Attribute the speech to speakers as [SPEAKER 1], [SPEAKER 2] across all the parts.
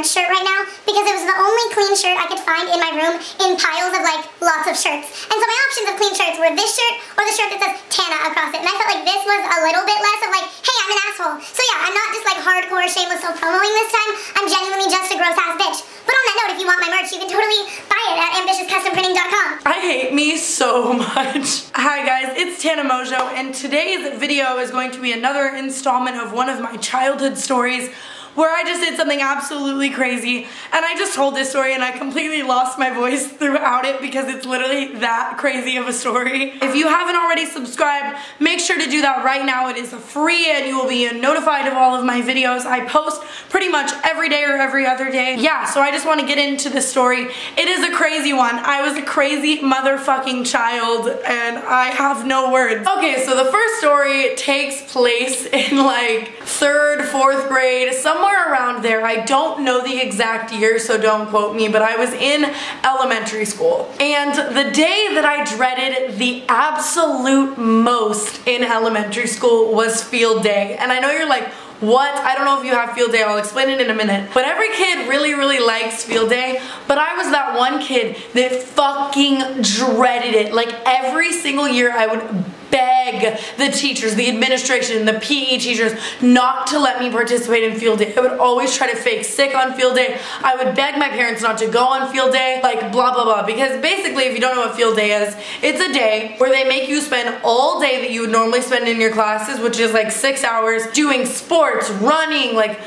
[SPEAKER 1] merch shirt right now because it was the only clean shirt I could find in my room in piles of like lots of shirts. And so my options of clean shirts were this shirt or the shirt that says Tana across it. And I felt like this was a little bit less of like, hey, I'm an asshole. So yeah, I'm not just like hardcore shameless self-promoting this time. I'm genuinely just a gross ass bitch. But on that note, if you want my merch, you can totally buy it at ambitiouscustomprinting.com.
[SPEAKER 2] I hate me so much. Hi guys, it's Tana Mongeau and today's video is going to be another installment of one of my childhood stories where I just did something absolutely crazy and I just told this story and I completely lost my voice throughout it because it's literally that crazy of a story. If you haven't already subscribed, make sure to do that right now. It is free and you will be notified of all of my videos. I post pretty much every day or every other day. Yeah, so I just want to get into this story. It is a crazy one. I was a crazy motherfucking child and I have no words. Okay, so the first story takes place in like third, fourth grade, somewhere somewhere around there. I don't know the exact year, so don't quote me, but I was in elementary school. And the day that I dreaded the absolute most in elementary school was field day. And I know you're like, what? I don't know if you have field day, I'll explain it in a minute. But every kid really, really likes field day, but I was that one kid that fucking dreaded it. Like every single year I would beg the teachers, the administration, the PE teachers not to let me participate in field day. I would always try to fake sick on field day. I would beg my parents not to go on field day, like blah blah blah. Because basically, if you don't know what field day is, it's a day where they make you spend all day that you would normally spend in your classes, which is like six hours, doing sports, running, like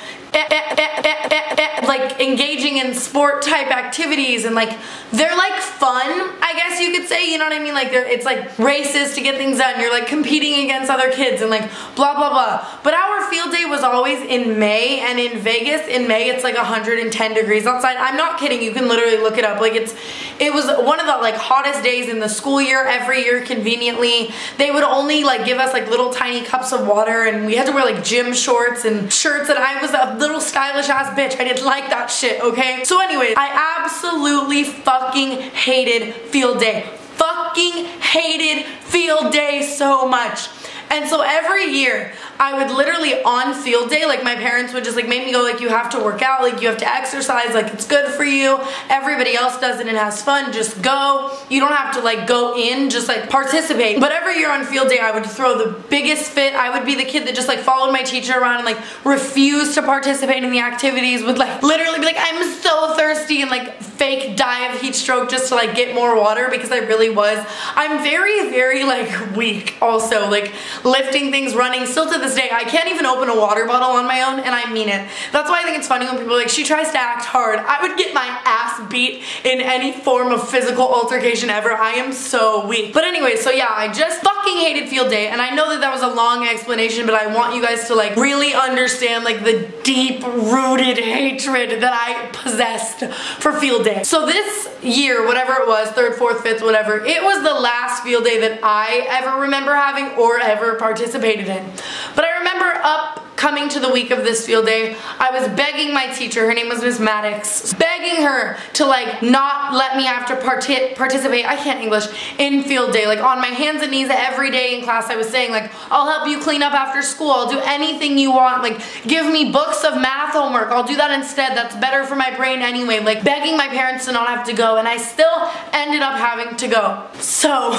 [SPEAKER 2] like engaging in sport type activities and like they're like fun I guess you could say you know what I mean? Like it's like races to get things done. You're like competing against other kids and like blah blah blah. But our field day was always in May and in Vegas. In May it's like 110 degrees outside. I'm not kidding. You can literally look it up. Like it's it was one of the like hottest days in the school year every year conveniently. They would only like give us like little tiny cups of water and we had to wear like gym shorts and shirts and I was a little stylish ass bitch. I didn't like that shit, okay? So anyways, I absolutely fucking hated field day. Fucking hated field day so much. And so every year, I would literally on field day, like my parents would just like make me go like you have to work out, like you have to exercise, like it's good for you. Everybody else does it and has fun, just go. You don't have to like go in, just like participate. But every year on field day, I would throw the biggest fit. I would be the kid that just like followed my teacher around and like refused to participate in the activities, would like literally be like, I'm so thirsty and like fake die of heat stroke just to like get more water because I really was. I'm very, very like weak also, like lifting things, running, still to this day, I can't even open a water bottle on my own and I mean it. That's why I think it's funny when people like, she tries to act hard. I would get my ass beat in any form of physical altercation ever. I am so weak. But anyway, so yeah, I just fucking hated field day and I know that that was a long explanation, but I want you guys to like really understand like the deep rooted hatred that I possessed for field day. So this year, whatever it was, third, fourth, fifth, whatever, it was the last field day that I ever remember having or ever participated in. But I remember up coming to the week of this field day, I was begging my teacher, her name was Miss Maddox, begging her to like not let me have to parti participate, I can't English, in field day. Like on my hands and knees every day in class I was saying like, I'll help you clean up after school, I'll do anything you want, like give me books of math homework, I'll do that instead, that's better for my brain anyway. Like begging my parents to not have to go and I still ended up having to go. So...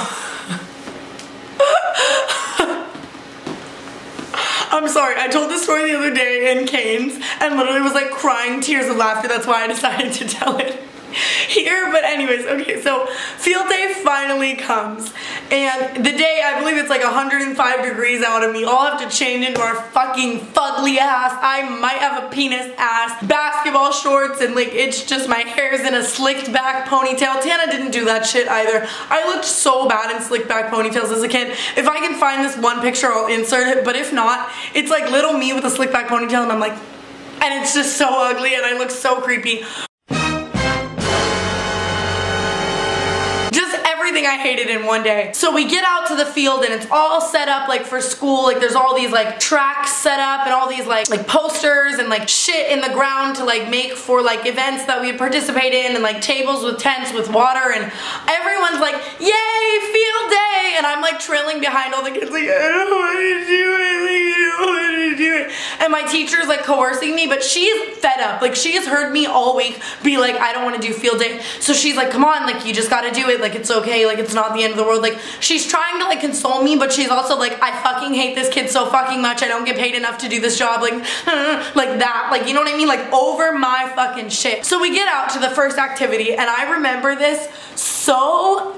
[SPEAKER 2] I'm sorry, I told this story the other day in Canes and literally was like crying tears of laughter. That's why I decided to tell it here. But anyways, okay, so field day finally comes. And the day, I believe it's like 105 degrees out and we all have to change into our fucking fugly ass, I might have a penis ass, basketball shorts and like it's just my hair's in a slicked back ponytail. Tana didn't do that shit either. I looked so bad in slicked back ponytails as a kid. If I can find this one picture, I'll insert it. But if not, it's like little me with a slicked back ponytail and I'm like, and it's just so ugly and I look so creepy. I hated in one day. So we get out to the field and it's all set up like for school. Like there's all these like tracks set up and all these like like posters and like shit in the ground to like make for like events that we participate in and like tables with tents with water and everyone's like trailing behind all the kids like, I don't want to do it, I don't want to do it. And my teacher's like coercing me, but she's fed up. Like she has heard me all week be like, I don't want to do field day. So she's like, come on, like you just gotta do it. Like it's okay, like it's not the end of the world. Like she's trying to like console me, but she's also like, I fucking hate this kid so fucking much. I don't get paid enough to do this job. Like, like that. Like, you know what I mean? Like over my fucking shit. So we get out to the first activity and I remember this so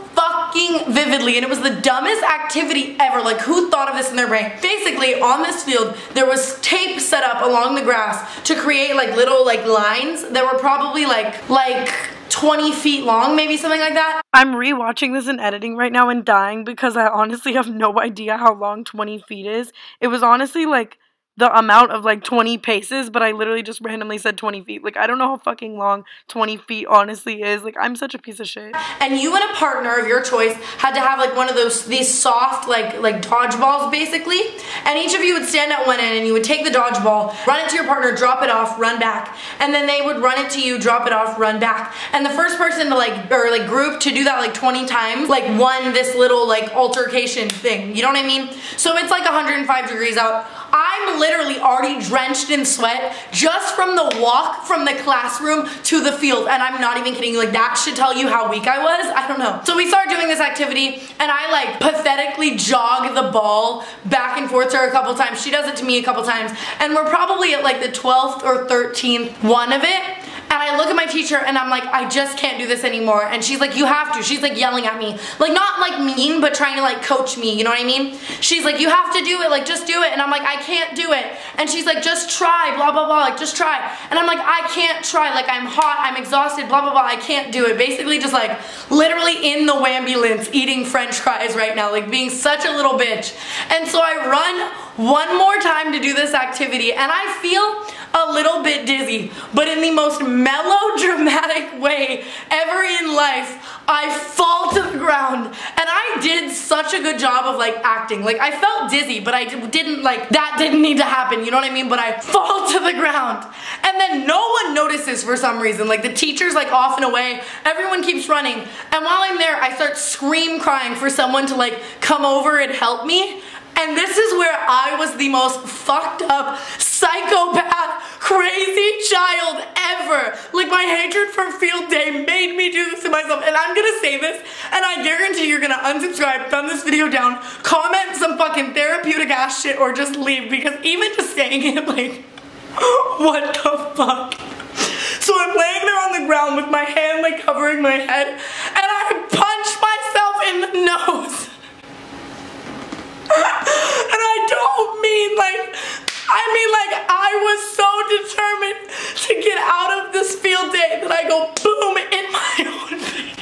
[SPEAKER 2] fucking vividly and it was the dumbest activity ever. Like who thought of this in their brain? Basically on this field there was tape set up along the grass to create like little like lines that were probably like like 20 feet long, maybe something like that. I'm rewatching this and editing right now and dying because I honestly have no idea how long 20 feet is. It was honestly like the amount of like 20 paces, but I literally just randomly said 20 feet. Like, I don't know how fucking long 20 feet honestly is. Like, I'm such a piece of shit. And you and a partner of your choice had to have like one of those, these soft like, like dodgeballs basically. And each of you would stand at one end and you would take the dodgeball, run it to your partner, drop it off, run back. And then they would run it to you, drop it off, run back. And the first person to like, or like group to do that like 20 times, like won this little like altercation thing. You know what I mean? So it's like 105 degrees out. I'm literally already drenched in sweat just from the walk from the classroom to the field. And I'm not even kidding you, like that should tell you how weak I was. I don't know. So we start doing this activity and I like pathetically jog the ball back and forth to her a couple times. She does it to me a couple times. And we're probably at like the 12th or 13th one of it. And I look at my teacher and I'm like, I just can't do this anymore. And she's like, you have to. She's like yelling at me. Like not like mean, but trying to like coach me, you know what I mean? She's like, you have to do it, like just do it. And I'm like, I can't do it. And she's like, just try, blah, blah, blah, like just try. And I'm like, I can't try, like I'm hot, I'm exhausted, blah, blah, blah, I can't do it. Basically just like literally in the ambulance eating french fries right now, like being such a little bitch. And so I run one more time to do this activity and I feel a little bit dizzy, but in the most melodramatic way ever in life, I fall to the ground and I did such a good job of like acting. Like I felt dizzy, but I didn't like, that didn't need to happen, you know what I mean? But I fall to the ground and then no one notices for some reason. Like the teacher's like off and away, everyone keeps running. And while I'm there, I start scream crying for someone to like come over and help me. And this is where I was the most fucked up, psychopath, crazy child ever. Like my hatred for field day made me do this to myself. And I'm gonna say this, and I guarantee you're gonna unsubscribe, thumb this video down, comment some fucking therapeutic ass shit, or just leave. Because even just saying it, like, what the fuck? So I'm laying there on the ground with my hand like covering my head, and I punch myself in the nose. And I don't mean like, I mean like I was so determined to get out of this field day that I go boom in my own face.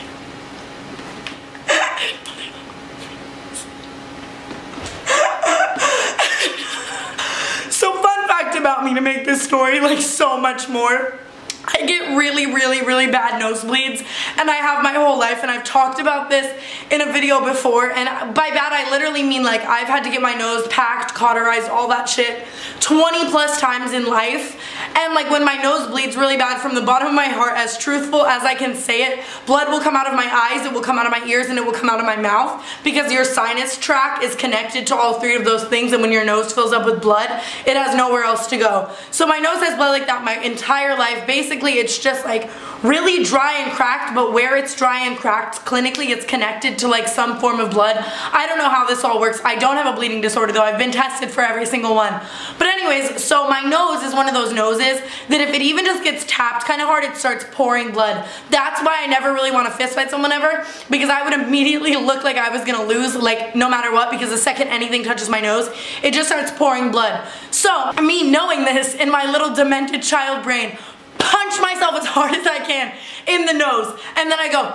[SPEAKER 2] so fun fact about me to make this story like so much more. I get really, really, really bad nosebleeds and I have my whole life and I've talked about this in a video before and by bad I literally mean like I've had to get my nose packed, cauterized, all that shit 20 plus times in life and like when my nose bleeds really bad from the bottom of my heart as truthful as I can say it, blood will come out of my eyes, it will come out of my ears and it will come out of my mouth because your sinus tract is connected to all three of those things and when your nose fills up with blood, it has nowhere else to go. So my nose has blood like that my entire life basically it's just like really dry and cracked, but where it's dry and cracked, clinically it's connected to like some form of blood. I don't know how this all works. I don't have a bleeding disorder though. I've been tested for every single one. But anyways, so my nose is one of those noses that if it even just gets tapped kind of hard, it starts pouring blood. That's why I never really want to fist fight someone ever because I would immediately look like I was gonna lose like no matter what because the second anything touches my nose, it just starts pouring blood. So me knowing this in my little demented child brain, punch myself as hard as I can in the nose. And then I go,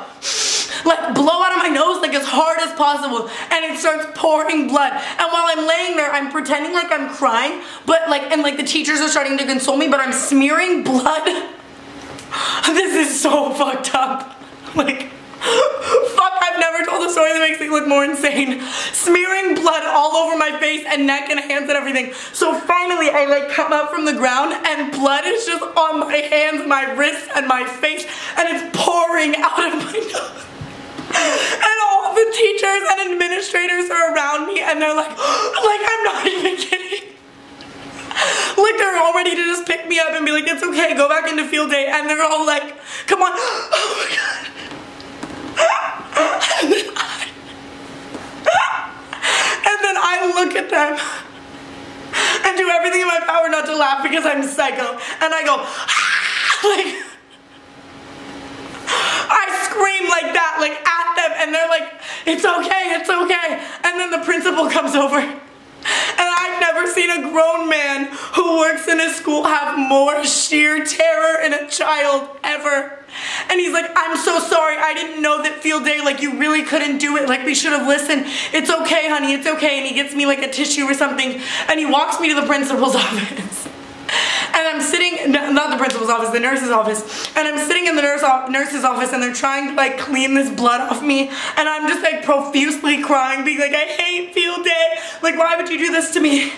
[SPEAKER 2] like blow out of my nose like as hard as possible. And it starts pouring blood. And while I'm laying there, I'm pretending like I'm crying, but like, and like the teachers are starting to console me, but I'm smearing blood. this is so fucked up. Like, fuck, I've never told a story that makes me look more insane. Smearing blood all over my face and neck and hands and everything. So finally I like come up from the ground and blood is just on my hands, my wrists, and my face and it's pouring out of my nose. Teachers and administrators are around me and they're like, like I'm not even kidding. Like they're all ready to just pick me up and be like, it's okay, go back into field day. And they're all like, come on, oh my God. And then I, and then I look at them and do everything in my power not to laugh because I'm psycho. And I go, like, I scream like that, like at them, and they're like, it's okay, it's okay. And then the principal comes over. And I've never seen a grown man who works in a school have more sheer terror in a child ever. And he's like, I'm so sorry. I didn't know that field day, like you really couldn't do it. Like we should have listened. It's okay, honey. It's okay. And he gets me like a tissue or something. And he walks me to the principal's office. And I'm sitting, not the principal's office, the nurse's office. And I'm sitting in the nurse, nurse's office and they're trying to like clean this blood off me. And I'm just like profusely crying, being like, I hate field day. Like, why would you do this to me?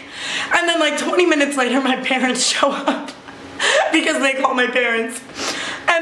[SPEAKER 2] And then like 20 minutes later, my parents show up because they call my parents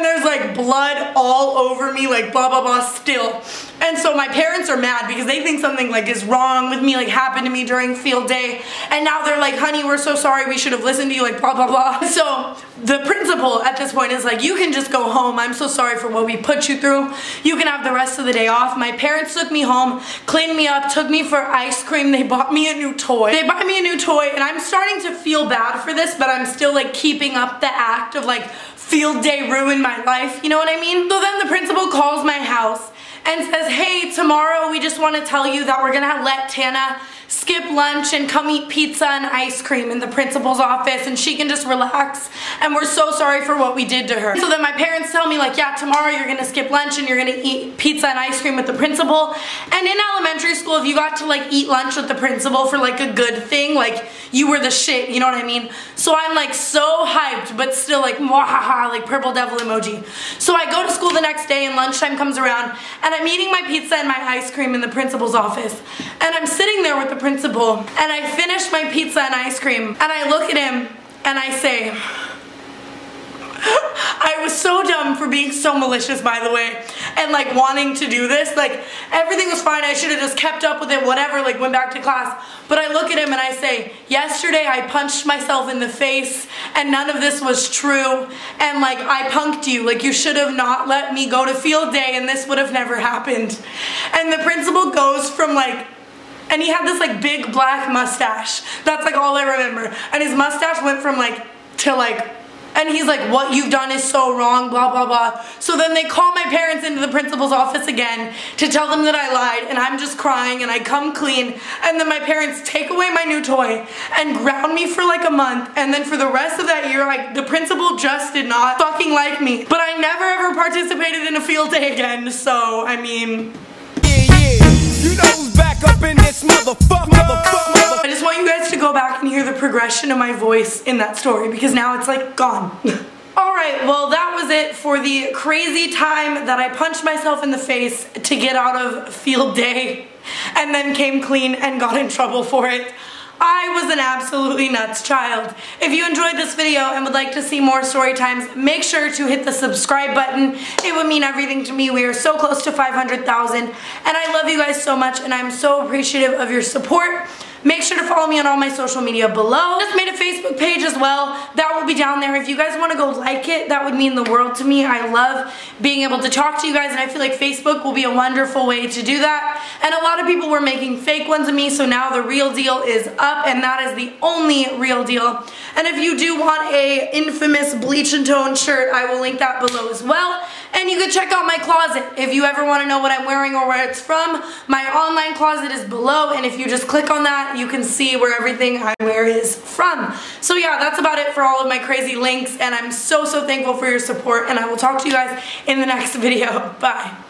[SPEAKER 2] and there's like blood all over me, like blah blah blah still. And so my parents are mad because they think something like is wrong with me, like happened to me during field day. And now they're like, honey, we're so sorry, we should have listened to you, like blah blah blah. So the principal at this point is like, you can just go home. I'm so sorry for what we put you through. You can have the rest of the day off. My parents took me home, cleaned me up, took me for ice cream. They bought me a new toy. They bought me a new toy and I'm starting to feel bad for this, but I'm still like keeping up the act of like field day ruined my life, you know what I mean? So then the principal calls my house and says, hey, tomorrow we just want to tell you that we're gonna let Tana skip lunch and come eat pizza and ice cream in the principal's office and she can just relax and we're so sorry for what we did to her. So then my parents tell me like, yeah, tomorrow you're gonna skip lunch and you're gonna eat pizza and ice cream with the principal. And in elementary school, if you got to like eat lunch with the principal for like a good thing, like you were the shit, you know what I mean? So I'm like so hyped, but still like, mwahaha, like purple devil emoji. So I go to school the next day and lunchtime comes around and I'm eating my pizza and my ice cream in the principal's office. And I'm sitting there with the principal and I finish my pizza and ice cream and I look at him and I say, I was so dumb for being so malicious, by the way, and like wanting to do this. Like everything was fine. I should have just kept up with it, whatever, like went back to class. But I look at him and I say, yesterday I punched myself in the face and none of this was true. And like I punked you, like you should have not let me go to field day and this would have never happened. And the principal goes from like and he had this like big black mustache. That's like all I remember. And his mustache went from like to like and he's like, what you've done is so wrong, blah, blah, blah. So then they call my parents into the principal's office again to tell them that I lied, and I'm just crying, and I come clean. And then my parents take away my new toy and ground me for like a month. And then for the rest of that year, like the principal just did not fucking like me. But I never ever participated in a field day again, so I mean.
[SPEAKER 3] Yeah, yeah. You know who's back up in this motherfucker, motherfucker.
[SPEAKER 2] I just want you guys to go back and hear the progression of my voice in that story because now it's like gone. Alright, well that was it for the crazy time that I punched myself in the face to get out of field day and then came clean and got in trouble for it. I was an absolutely nuts child. If you enjoyed this video and would like to see more story times, make sure to hit the subscribe button. It would mean everything to me. We are so close to 500,000 and I love you guys so much and I'm so appreciative of your support. Make sure to follow me on all my social media below. Just made a Facebook page as well. That will be down there. If you guys want to go like it, that would mean the world to me. I love being able to talk to you guys and I feel like Facebook will be a wonderful way to do that. And a lot of people were making fake ones of me, so now the real deal is up and that is the only real deal. And if you do want a infamous bleach and tone shirt, I will link that below as well. And you can check out my closet if you ever want to know what I'm wearing or where it's from. My online closet is below and if you just click on that, you can see where everything I wear is from. So yeah, that's about it for all of my crazy links and I'm so, so thankful for your support and I will talk to you guys in the next video. Bye.